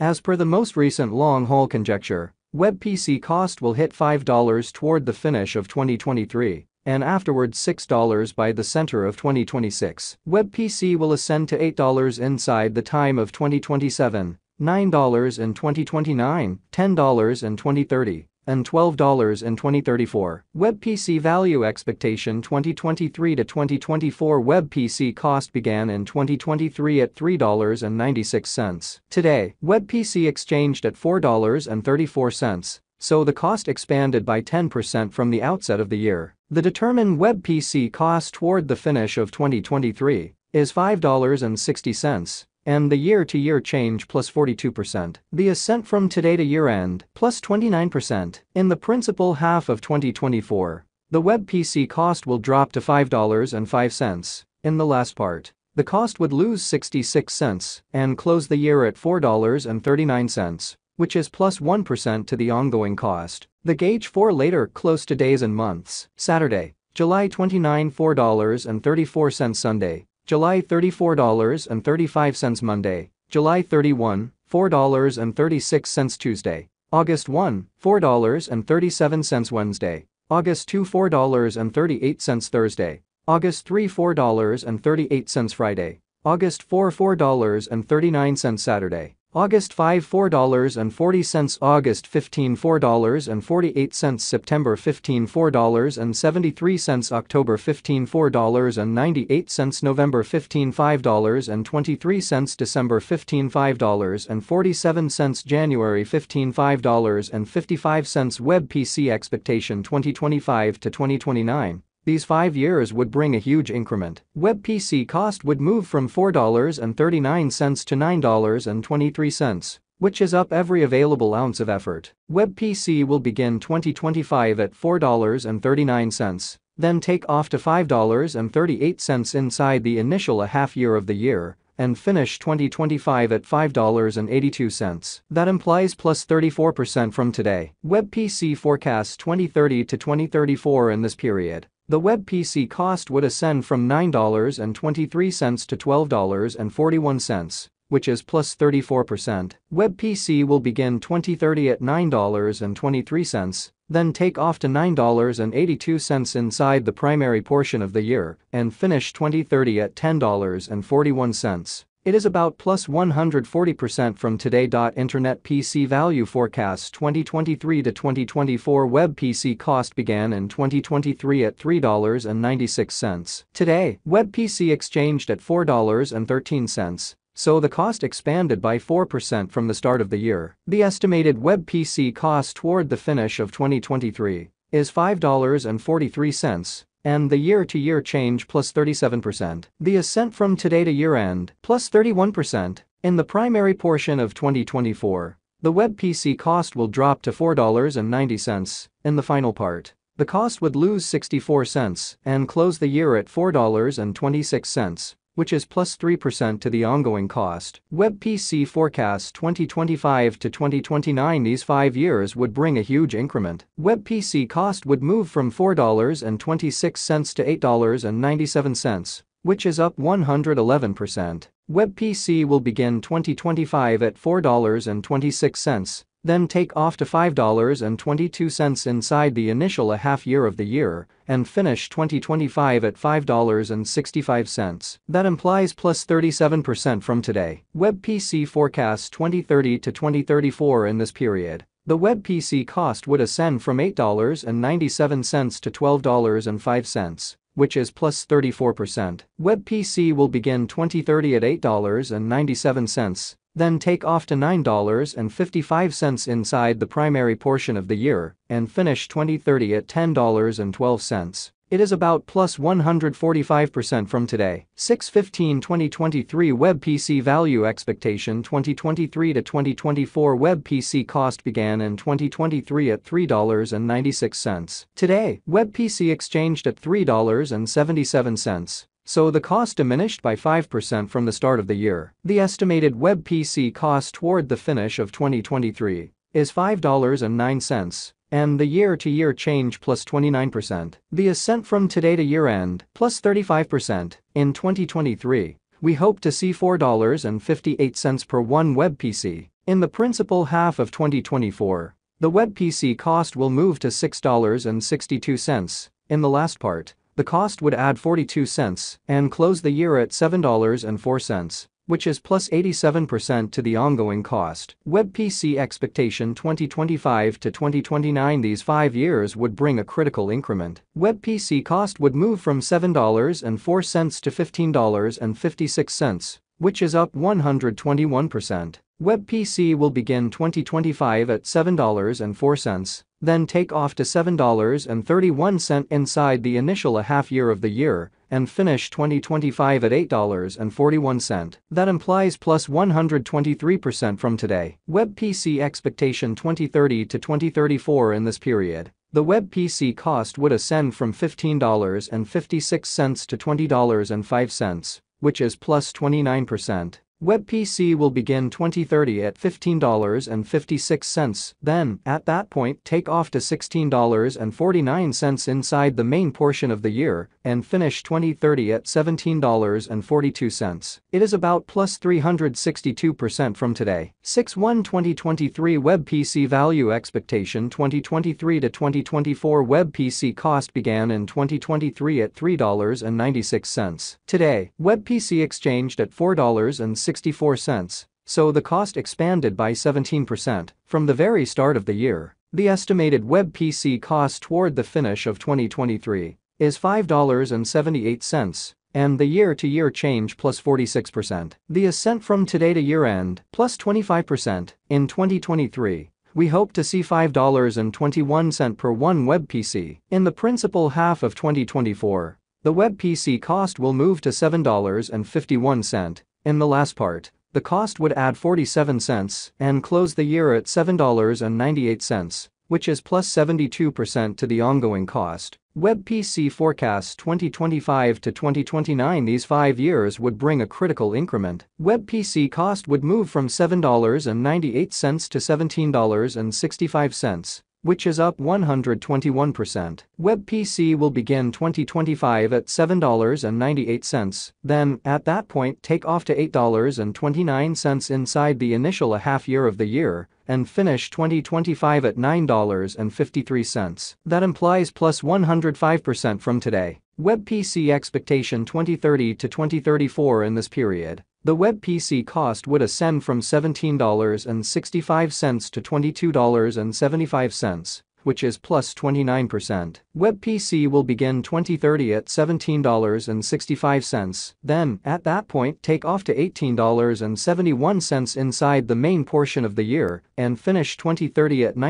As per the most recent long-haul conjecture, web PC cost will hit $5 toward the finish of 2023 and afterwards $6 by the center of 2026. Web PC will ascend to $8 inside the time of 2027, $9 in 2029, $10 in 2030, and $12 in 2034. Web PC value expectation 2023 to 2024 Web PC cost began in 2023 at $3.96. Today, Web PC exchanged at $4.34, so the cost expanded by 10% from the outset of the year. The determined Web PC cost toward the finish of 2023 is $5.60 and the year-to-year change plus 42%. The ascent from today to year-end plus 29%. In the principal half of 2024, the web PC cost will drop to $5.05. In the last part, the cost would lose 66 cents and close the year at $4.39, which is plus 1 to the ongoing cost. The gauge for later close to days and months. Saturday, July 29 $4.34 Sunday, July $34.35 Monday, July 31, $4.36 Tuesday, August 1, $4.37 Wednesday, August 2 $4.38 Thursday, August 3 $4.38 Friday, August 4 $4.39 Saturday, August 5 $4.40 August 15 $4.48 September 15 $4.73 October 15 $4.98 November 15 $5.23 December 15 $5.47 January 15 $5.55 Web PC expectation 2025 to 2029 these five years would bring a huge increment. Web PC cost would move from $4.39 to $9.23, which is up every available ounce of effort. Web PC will begin 2025 at $4.39, then take off to $5.38 inside the initial a half year of the year, and finish 2025 at $5.82. That implies plus 34% from today. Web PC forecasts 2030 to 2034 in this period. The web PC cost would ascend from $9.23 to $12.41, which is plus 34%. Web PC will begin 2030 at $9.23, then take off to $9.82 inside the primary portion of the year, and finish 2030 at $10.41. It is about plus 140% from today. Internet PC value forecasts 2023 to 2024 web PC cost began in 2023 at $3.96. Today, web PC exchanged at $4.13, so the cost expanded by 4% from the start of the year. The estimated web PC cost toward the finish of 2023 is $5.43, and the year-to-year change plus 37%. The ascent from today to year-end plus 31%. In the primary portion of 2024, the web PC cost will drop to $4.90. In the final part, the cost would lose 64 cents and close the year at $4.26 which is plus 3% to the ongoing cost. WebPC forecasts 2025 to 2029 these 5 years would bring a huge increment. WebPC cost would move from $4.26 to $8.97, which is up 111%. WebPC will begin 2025 at $4.26 then take off to $5.22 inside the initial a half year of the year, and finish 2025 at $5.65. That implies plus 37% from today. WebPC forecasts 2030 to 2034 in this period. The WebPC cost would ascend from $8.97 to $12.05 which is plus 34%. WebPC will begin 2030 at $8.97, then take off to $9.55 inside the primary portion of the year and finish 2030 at $10.12. It is about plus 145% from today. 6-15-2023 Web PC Value Expectation 2023 to 2024 Web PC cost began in 2023 at $3.96. Today, Web PC exchanged at $3.77 so the cost diminished by 5% from the start of the year. The estimated web PC cost toward the finish of 2023 is $5.09, and the year-to-year change plus 29%. The ascent from today to year-end plus 35%. In 2023, we hope to see $4.58 per one web PC, In the principal half of 2024, the web PC cost will move to $6.62. In the last part, the cost would add 42 cents and close the year at $7.04 which is plus 87% to the ongoing cost. WebPC expectation 2025 to 2029 These five years would bring a critical increment. WebPC cost would move from $7.04 to $15.56, which is up 121%. WebPC will begin 2025 at $7.04 then take off to $7.31 inside the initial a half year of the year and finish 2025 at $8.41. That implies plus 123% from today. WebPC expectation 2030 to 2034 in this period. The WebPC cost would ascend from $15.56 to $20.05, which is plus 29%. WebPC will begin 2030 at $15.56, then, at that point, take off to $16.49 inside the main portion of the year and finish 2030 at $17.42. It is about plus 362% from today. 6-1 2023 WebPC value expectation 2023 to 2024 WebPC cost began in 2023 at $3.96. Today, WebPC exchanged at $4.60 64 cents, so the cost expanded by 17% from the very start of the year. The estimated web PC cost toward the finish of 2023 is $5.78, and the year-to-year change plus 46%. The ascent from today to year-end plus 25% in 2023 we hope to see $5.21 per one web PC. In the principal half of 2024, the web PC cost will move to $7.51 in the last part, the cost would add 47 cents and close the year at $7.98, which is plus 72% to the ongoing cost. WebPC forecasts 2025 to 2029 These five years would bring a critical increment. WebPC cost would move from $7.98 to $17.65 which is up 121%. WebPC will begin 2025 at $7.98, then, at that point, take off to $8.29 inside the initial a half year of the year and finish 2025 at $9.53. That implies plus 105% from today. WebPC expectation 2030 to 2034 in this period. The web PC cost would ascend from $17.65 to $22.75, which is plus 29%. Web PC will begin 2030 at $17.65, then, at that point, take off to $18.71 inside the main portion of the year and finish 2030 at 9